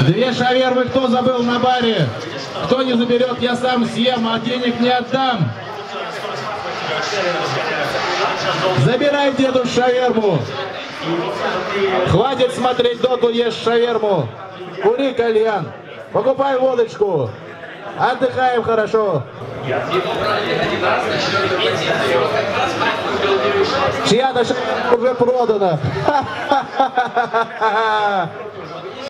Две шавермы кто забыл на баре? Кто не заберет, я сам съем, а денег не отдам. Забирайте эту шаверму. Хватит смотреть доту, ешь шаверму. Кури кальян. Покупай водочку. Отдыхаем хорошо. Чья-то уже продана.